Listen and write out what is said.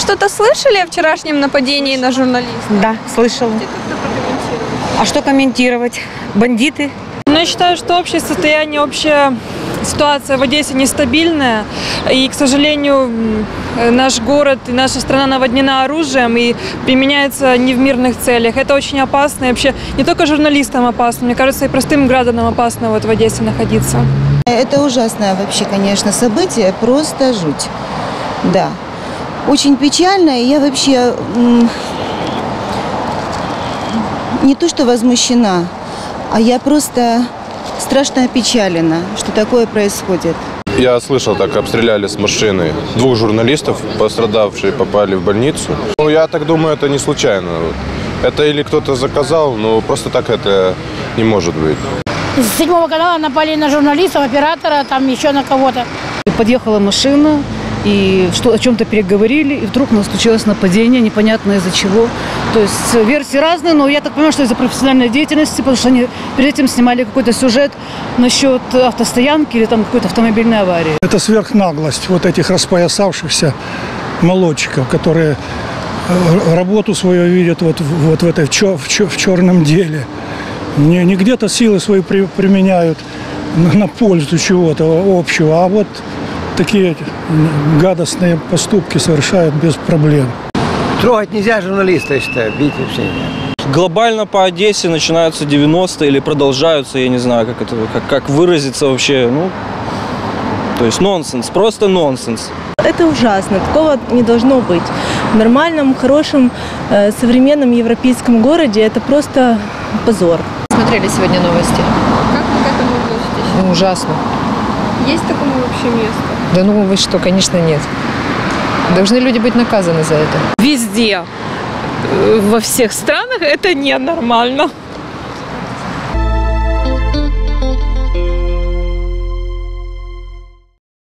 что-то слышали о вчерашнем нападении на журналиста? Да, слышала. А что комментировать? Бандиты? Ну, я считаю, что общее состояние, общая ситуация в Одессе нестабильная. И, к сожалению, наш город и наша страна наводнена оружием и применяется не в мирных целях. Это очень опасно. И вообще не только журналистам опасно, мне кажется, и простым гражданам опасно вот в Одессе находиться. Это ужасное вообще, конечно, событие, просто жуть. Да. Очень печально, и я вообще не то что возмущена, а я просто страшно опечалена, что такое происходит. Я слышал, так обстреляли с машины двух журналистов, пострадавшие попали в больницу. Ну, я так думаю, это не случайно. Это или кто-то заказал, но просто так это не может быть. С седьмого канала напали на журналистов, оператора, там еще на кого-то. Подъехала машина, и что, о чем-то переговорили, и вдруг у нас случилось нападение, непонятно из-за чего. То есть э, версии разные, но я так понимаю, что из-за профессиональной деятельности, потому что они перед этим снимали какой-то сюжет насчет автостоянки или там какой-то автомобильной аварии. Это сверхнаглость вот этих распоясавшихся молодчиков, которые э, работу свою видят вот, вот в этой в, чё- в чё- в черном деле. Не, не где-то силы свои при- применяют на, на пользу чего-то общего, а вот такие гадостные поступки совершают без проблем. Трогать нельзя журналиста, я считаю, бить вообще нельзя. Глобально по Одессе начинаются 90-е или продолжаются, я не знаю, как это, как, как выразиться вообще, ну, то есть нонсенс, просто нонсенс. Это ужасно, такого не должно быть. В нормальном, хорошем, э, современном европейском городе это просто позор. Смотрели сегодня новости? Как вы к этому относитесь? Ну, ужасно. Есть такому вообще место? Да ну вы что, конечно, нет. Должны люди быть наказаны за это. Везде, во всех странах это ненормально.